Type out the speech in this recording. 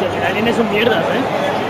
Los aliens son mierdas, ¿eh?